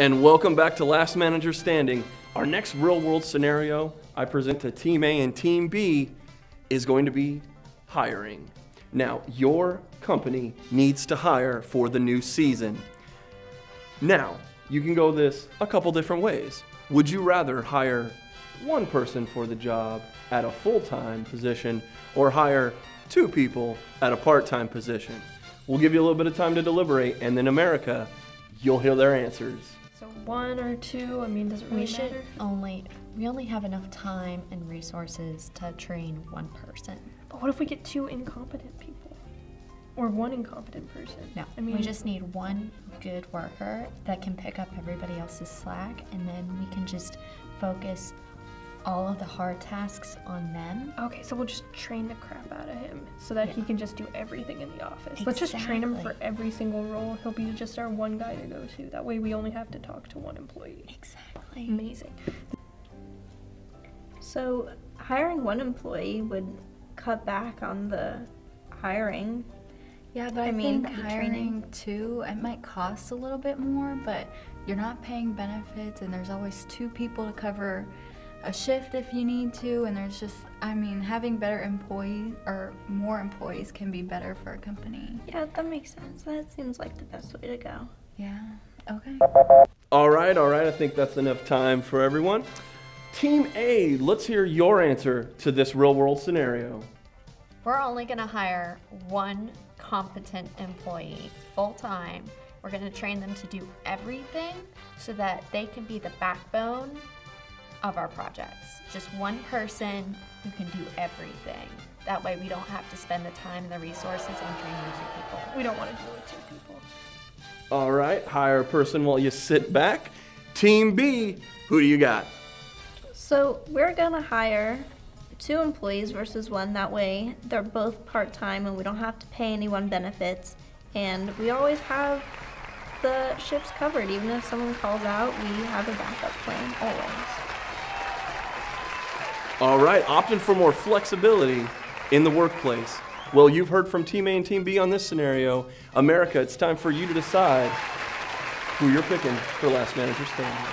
And welcome back to Last Manager Standing. Our next real world scenario I present to Team A and Team B is going to be hiring. Now, your company needs to hire for the new season. Now, you can go this a couple different ways. Would you rather hire one person for the job at a full time position or hire two people at a part time position? We'll give you a little bit of time to deliberate, and then America, you'll hear their answers. One or two, I mean, does it really We should matter? only, we only have enough time and resources to train one person. But what if we get two incompetent people? Or one incompetent person? No, I mean, we just need one good worker that can pick up everybody else's slack, and then we can just focus all of the hard tasks on them. Okay, so we'll just train the crap out of him so that he can just do everything in the office. Let's just train him for every single role. He'll be just our one guy to go to. That way we only have to talk to one employee. Exactly. Amazing. So hiring one employee would cut back on the hiring. Yeah, but I I, mean, think hiring training. too, it might cost a little bit more, but you're not paying benefits, and there's always two people to cover a shift if you need to, and there's just, I mean, having better employees or more employees can be better for a company. Yeah, that makes sense. That seems like the best way to go. Yeah. Okay. All right, all right, I think that's enough time for everyone. Team A, let's hear your answer to this real world scenario. We're only going to hire one competent employee full time. We're going to train them to do everything so that they can be the backbone of our projects. Just one person who can do everything. That way, we don't have to spend the time and the resources on training two people. We don't want to deal with two people. All right, hire a person while you sit back. Team B, who do you got? So we're gonna hire two employees versus one. That way they're both part time and we don't have to pay anyone benefits. And we always have the shifts covered. Even if someone calls out, we have a backup plan always. All right, opting for more flexibility in the workplace. Well, you've heard from Team A and Team B on this scenario. America, it's time for you to decide who you're picking for Last Manager Standing.